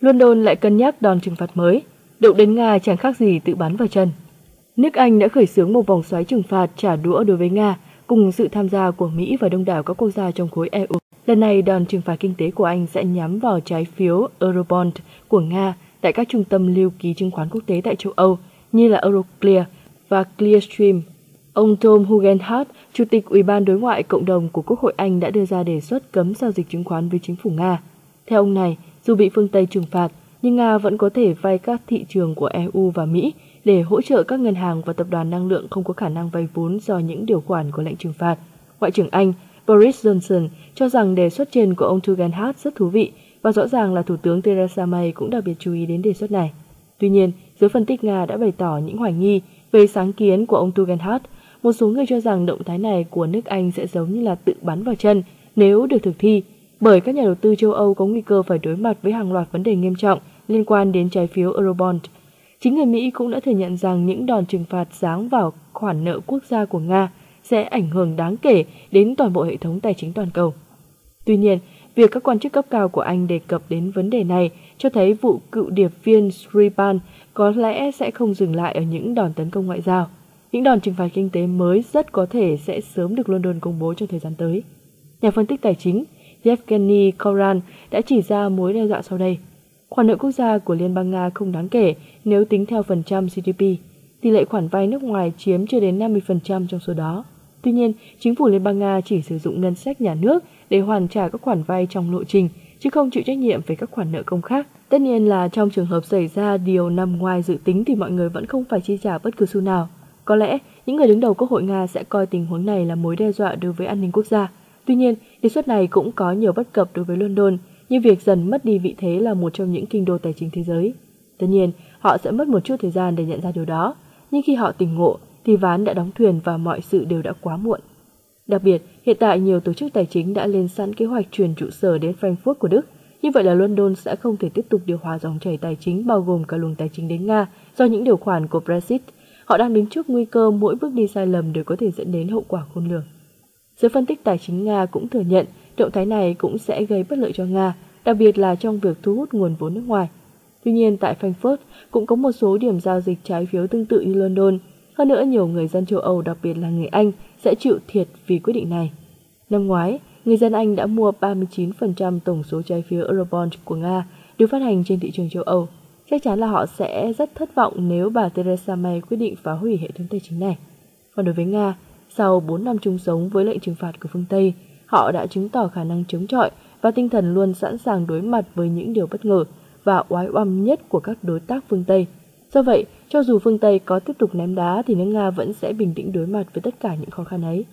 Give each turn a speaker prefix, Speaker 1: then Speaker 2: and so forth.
Speaker 1: London lại cân nhắc đòn trừng phạt mới, đụng đến Nga chẳng khác gì tự bắn vào chân. Nước Anh đã khởi xướng một vòng xoáy trừng phạt trả đũa đối với Nga cùng sự tham gia của Mỹ và đông đảo các quốc gia trong khối EU. Lần này, đòn trừng phạt kinh tế của Anh sẽ nhắm vào trái phiếu Eurobond của Nga tại các trung tâm lưu ký chứng khoán quốc tế tại châu Âu như là Euroclear và Clearstream. Ông Tom Hugenhardt, Chủ tịch Ủy ban Đối ngoại Cộng đồng của Quốc hội Anh đã đưa ra đề xuất cấm giao dịch chứng khoán với chính phủ Nga. Theo ông này, dù bị phương Tây trừng phạt, nhưng Nga vẫn có thể vay các thị trường của EU và Mỹ để hỗ trợ các ngân hàng và tập đoàn năng lượng không có khả năng vay vốn do những điều khoản của lệnh trừng phạt. Ngoại trưởng Anh Boris Johnson cho rằng đề xuất trên của ông Tugendhat rất thú vị và rõ ràng là Thủ tướng Theresa May cũng đặc biệt chú ý đến đề xuất này. Tuy nhiên, giới phân tích Nga đã bày tỏ những hoài nghi về sáng kiến của ông Tugendhat. Một số người cho rằng động thái này của nước Anh sẽ giống như là tự bắn vào chân nếu được thực thi, bởi các nhà đầu tư châu Âu có nguy cơ phải đối mặt với hàng loạt vấn đề nghiêm trọng liên quan đến trái phiếu Eurobond. Chính người Mỹ cũng đã thừa nhận rằng những đòn trừng phạt giáng vào khoản nợ quốc gia của Nga sẽ ảnh hưởng đáng kể đến toàn bộ hệ thống tài chính toàn cầu. Tuy nhiên, việc các quan chức cấp cao của Anh đề cập đến vấn đề này cho thấy vụ cựu điệp viên Skripal có lẽ sẽ không dừng lại ở những đòn tấn công ngoại giao. Những đòn trừng phạt kinh tế mới rất có thể sẽ sớm được London công bố trong thời gian tới. Nhà phân tích tài chính Yevgeny Koran đã chỉ ra mối đe dọa sau đây. Khoản nợ quốc gia của Liên bang Nga không đáng kể nếu tính theo phần trăm GDP. Tỷ lệ khoản vay nước ngoài chiếm chưa đến 50% trong số đó. Tuy nhiên, chính phủ Liên bang Nga chỉ sử dụng ngân sách nhà nước để hoàn trả các khoản vay trong lộ trình, chứ không chịu trách nhiệm về các khoản nợ công khác. Tất nhiên là trong trường hợp xảy ra điều nằm ngoài dự tính thì mọi người vẫn không phải chi trả bất cứ xu nào. Có lẽ, những người đứng đầu Quốc hội Nga sẽ coi tình huống này là mối đe dọa đối với an ninh quốc gia. Tuy nhiên, đề xuất này cũng có nhiều bất cập đối với London, như việc dần mất đi vị thế là một trong những kinh đô tài chính thế giới. Tất nhiên, họ sẽ mất một chút thời gian để nhận ra điều đó, nhưng khi họ tỉnh ngộ thì ván đã đóng thuyền và mọi sự đều đã quá muộn. Đặc biệt, hiện tại nhiều tổ chức tài chính đã lên sẵn kế hoạch chuyển trụ sở đến Frankfurt của Đức. Như vậy là London sẽ không thể tiếp tục điều hòa dòng chảy tài chính bao gồm cả luồng tài chính đến Nga do những điều khoản của Brexit. Họ đang đứng trước nguy cơ mỗi bước đi sai lầm đều có thể dẫn đến hậu quả khôn lường. Giới phân tích tài chính Nga cũng thừa nhận động thái này cũng sẽ gây bất lợi cho Nga, đặc biệt là trong việc thu hút nguồn vốn nước ngoài. Tuy nhiên, tại Frankfurt cũng có một số điểm giao dịch trái phiếu tương tự như London, hơn nữa, nhiều người dân châu Âu, đặc biệt là người Anh, sẽ chịu thiệt vì quyết định này. Năm ngoái, người dân Anh đã mua 39% tổng số trái phiếu Eurobond của Nga được phát hành trên thị trường châu Âu. Chắc chắn là họ sẽ rất thất vọng nếu bà Theresa May quyết định phá hủy hệ thống tài chính này. Còn đối với Nga, sau 4 năm chung sống với lệnh trừng phạt của phương Tây, họ đã chứng tỏ khả năng chống chọi và tinh thần luôn sẵn sàng đối mặt với những điều bất ngờ và oái oăm nhất của các đối tác phương Tây. Do vậy, cho dù phương Tây có tiếp tục ném đá thì nước Nga vẫn sẽ bình tĩnh đối mặt với tất cả những khó khăn ấy.